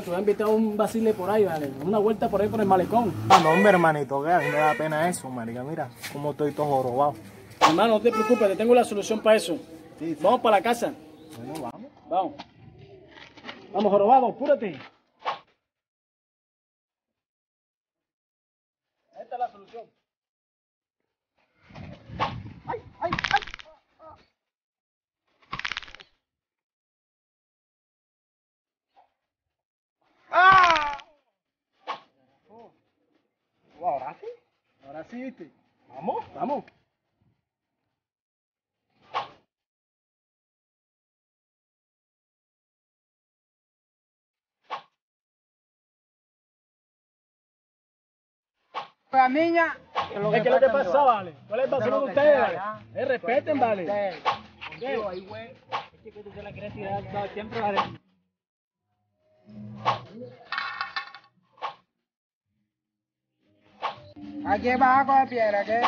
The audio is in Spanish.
te voy a invitar a un vacile por ahí, ¿vale? Una vuelta por ahí por el malecón. Ah, no, hombre, hermanito, que a mí me da pena eso, marica. Mira cómo estoy todo jorobado. Hermano, no te preocupes, te tengo la solución para eso. Vamos para la casa. Bueno, vamos. Vamos. Vamos, jorobado, apúrate. Esta es la solución. ¿Ahora sí? Ahora sí, viste. ¿Vamos? Vamos. La niña. Es que lo que pasa, vale. ¿Cuál es el vacilón de ustedes, vale? Eh, respeten, vale. Contigo ahí, güey. Es que tú te la quieres tirar tiempo, vale. Aquí va a copiar, ¿qué?